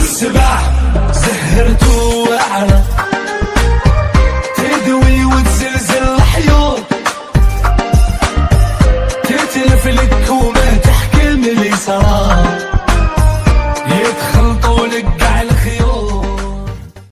والسبع زهرت وعرة تدوي وتزلزل الحيوط. تتلف لك